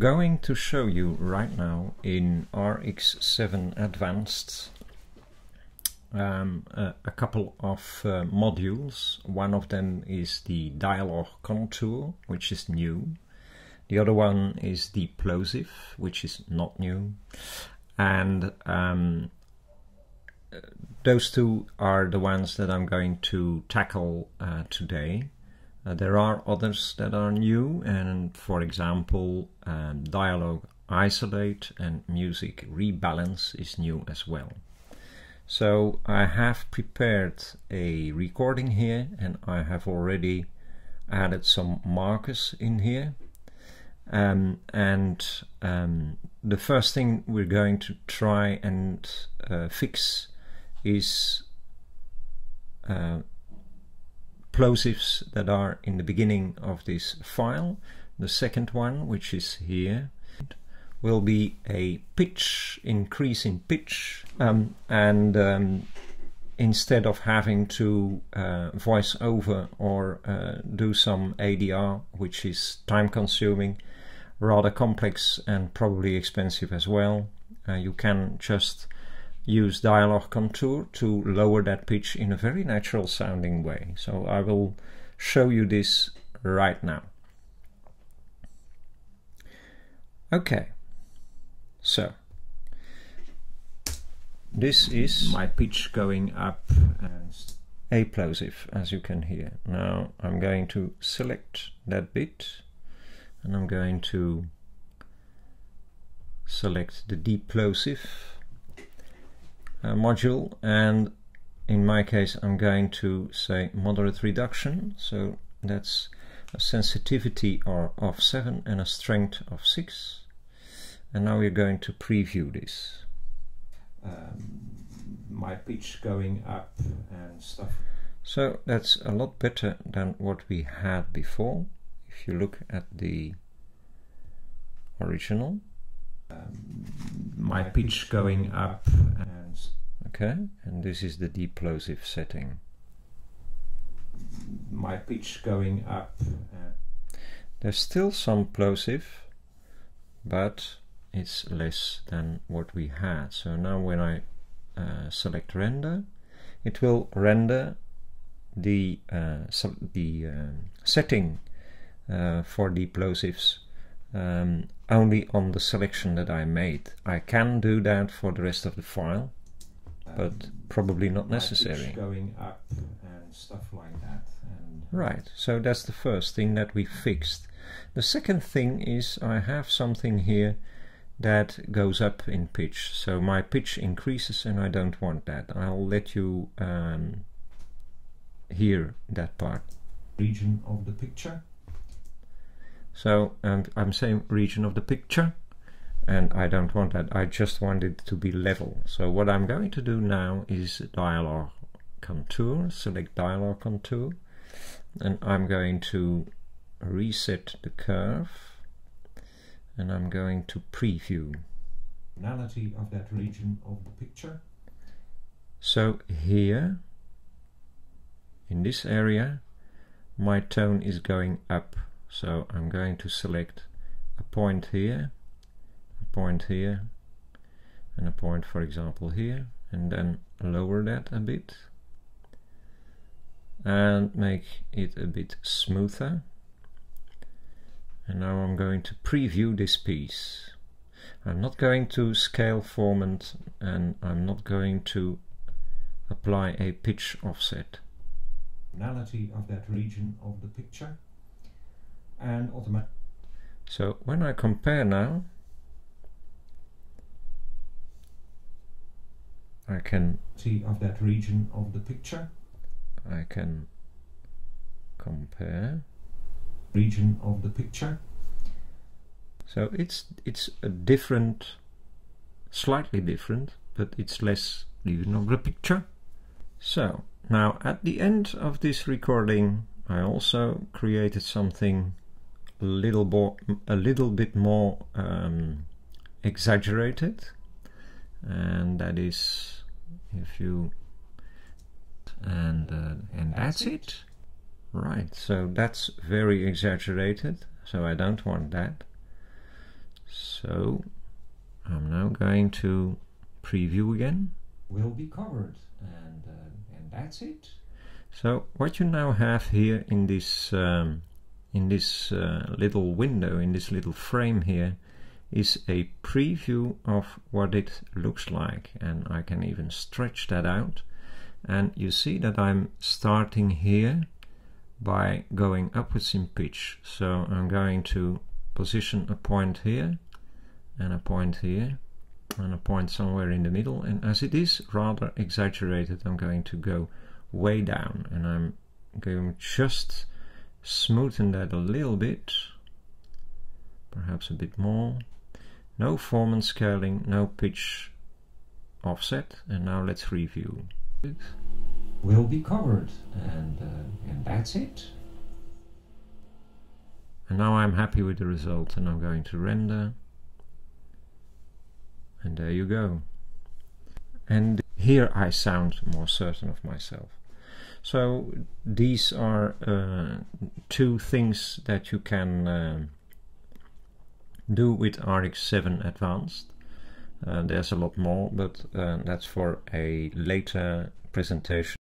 going to show you right now in RX7 Advanced um, a, a, couple of uh, modules. One of them is the dialog contour, which is new. The other one is the plosive, which is not new. And um, those two are the ones that I'm going to tackle uh, today. Uh, there are others that are new, and for example, um, dialogue isolate and music rebalance is new as well. So I have prepared a recording here and I have already added some markers in here. Um, and um, the first thing we're going to try and uh, fix is uh, plosives that are in the beginning of this file. The second one, which is here, will be a pitch, increase in pitch, um, and um, instead of having to uh, voice over or uh, do some ADR, which is time consuming, rather complex and probably expensive as well, uh, you can just use dialog contour to lower that pitch in a very natural sounding way. So I will show you this right now. Okay. So, this is my pitch going up as a plosive, as you can hear. Now I'm going to select that bit and I'm going to select the De-plosive uh, module and in my case I'm going to say moderate reduction so that's a sensitivity of 7 and a strength of 6 and now we're going to preview this. Um, my pitch going up and stuff. So that's a lot better than what we had before. If you look at the original. Um, my pitch going up and okay and this is the De-plosive setting my pitch going up uh, there's still some plosive but it's less than what we had. So now when I uh, select render, it will render the uh, the uh, setting uh, for the plosives um, only on the selection that I made. I can do that for the rest of the file, but um, probably not necessary. Going up and stuff like that. right. So that's the first thing that we fixed. The second thing is I have something here that goes up in pitch. So my pitch increases and I don't want that. I'll let you um, hear that part. Region of the picture. So um, I'm saying region of the picture and I don't want that. I just want it to be level. So what I'm going to do now is dialog contour, select dialog contour and I'm going to reset the curve and I'm going to preview. Of that region of the picture. So here, in this area, my tone is going up. So I'm going to select a point here, point here, and a point, for example, here, and then lower that a bit and make it a bit smoother and now I'm going to preview this piece. I'm not going to scale formant and I'm not going to apply a pitch offset. Tonality of that region of the picture and automatic. So when I compare now, I can see of that region of the picture. I can compare region of the picture. So it's it's a different, slightly different, but it's less region of the picture. So now at the end of this recording, I also created something a little more, a little bit more um, exaggerated, and that is if you and uh, and that's it. Right, so that's very exaggerated, so I don't want that. So I'm now going to preview again. Will be covered and, uh, and that's it. So what you now have here in this um, in this uh, little window, in this little frame here, is a preview of what it looks like and I can even stretch that out. And you see that I'm starting here by going upwards in pitch. So I'm going to position a point here and a point here and a point somewhere in the middle. And as it is rather exaggerated I'm going to go way down and I'm going to just smoothen that a little bit perhaps a bit more no formant scaling, no pitch offset, and now let's review it. Will be covered, and, uh, and that's it. And now I'm happy with the result, and I'm going to render. And there you go. And here I sound more certain of myself. So these are uh, two things that you can uh, do with RX 7 Advanced. Uh, there's a lot more, but uh, that's for a later presentation.